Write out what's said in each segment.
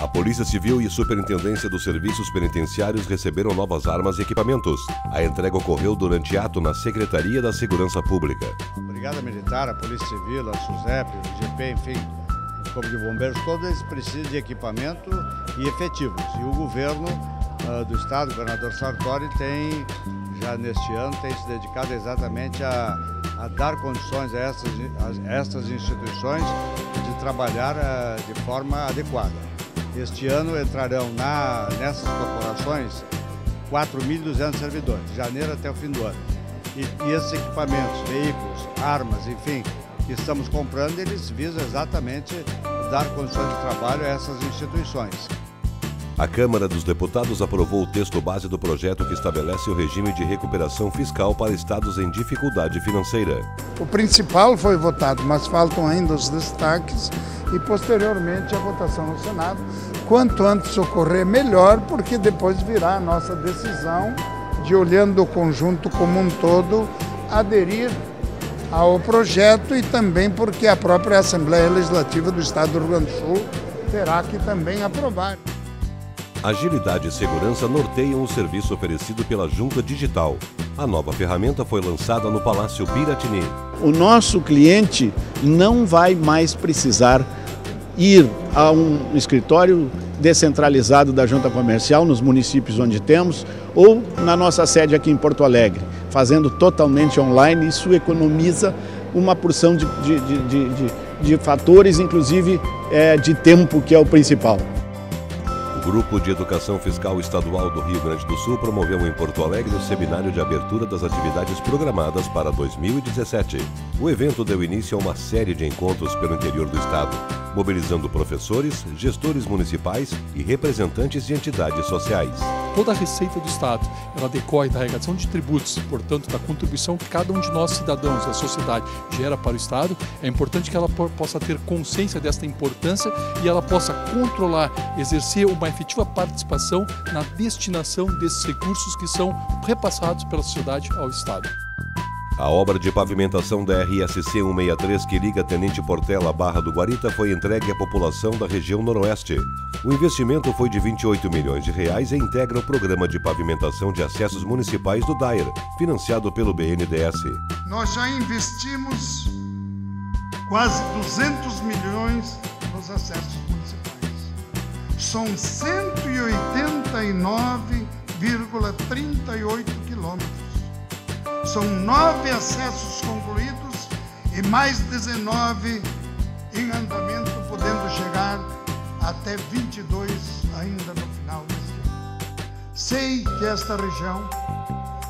A Polícia Civil e Superintendência dos Serviços Penitenciários receberam novas armas e equipamentos. A entrega ocorreu durante ato na Secretaria da Segurança Pública. A Brigada Militar, a Polícia Civil, a SUSEP, o GP, enfim, o Corpo de Bombeiros, todos eles precisam de equipamento e efetivos. E o governo uh, do Estado, o governador Sartori, tem, já neste ano, tem se dedicado exatamente a, a dar condições a essas, a essas instituições de trabalhar uh, de forma adequada. Este ano entrarão na, nessas corporações 4.200 servidores, de janeiro até o fim do ano. E, e esses equipamentos, veículos, armas, enfim, que estamos comprando, eles visam exatamente dar condições de trabalho a essas instituições. A Câmara dos Deputados aprovou o texto base do projeto que estabelece o regime de recuperação fiscal para estados em dificuldade financeira. O principal foi votado, mas faltam ainda os destaques e posteriormente a votação no Senado. Quanto antes ocorrer, melhor, porque depois virá a nossa decisão de, olhando o conjunto como um todo, aderir ao projeto e também porque a própria Assembleia Legislativa do Estado do Rio Grande do Sul terá que também aprovar. Agilidade e segurança norteiam o serviço oferecido pela Junta Digital. A nova ferramenta foi lançada no Palácio Piratini. O nosso cliente não vai mais precisar ir a um escritório descentralizado da junta comercial nos municípios onde temos ou na nossa sede aqui em Porto Alegre, fazendo totalmente online. Isso economiza uma porção de, de, de, de, de fatores, inclusive é, de tempo, que é o principal. Grupo de Educação Fiscal Estadual do Rio Grande do Sul promoveu em Porto Alegre o seminário de abertura das atividades programadas para 2017. O evento deu início a uma série de encontros pelo interior do estado, mobilizando professores, gestores municipais e representantes de entidades sociais. Toda a receita do Estado ela decorre da arrecadação de tributos, portanto, da contribuição que cada um de nós, cidadãos, a sociedade, gera para o Estado. É importante que ela possa ter consciência desta importância e ela possa controlar, exercer uma efetiva participação na destinação desses recursos que são repassados pela sociedade ao Estado. A obra de pavimentação da RSC 163 que liga Tenente Portela à Barra do Guarita foi entregue à população da região noroeste. O investimento foi de 28 milhões de reais e integra o programa de pavimentação de acessos municipais do DAIR, financiado pelo BNDES. Nós já investimos quase 200 milhões nos acessos municipais. São 189,38 quilômetros são nove acessos concluídos e mais 19 em andamento, podendo chegar até 22 ainda no final deste ano. Sei que esta região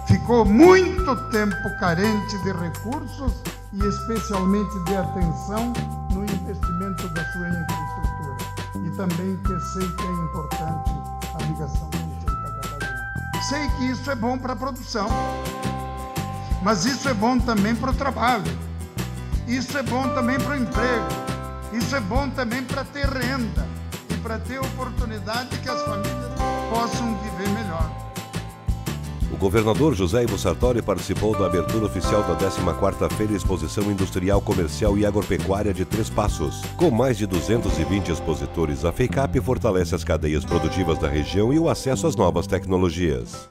ficou muito tempo carente de recursos e especialmente de atenção no investimento da sua infraestrutura. E também que sei que é importante a ligação com Santa Catarina. Sei que isso é bom para a produção. Mas isso é bom também para o trabalho. Isso é bom também para o emprego. Isso é bom também para ter renda e para ter oportunidade que as famílias possam viver melhor. O governador José Ivo Sartori participou da abertura oficial da 14ª Feira Exposição Industrial, Comercial e Agropecuária de Três Passos. Com mais de 220 expositores, a FEICAP fortalece as cadeias produtivas da região e o acesso às novas tecnologias.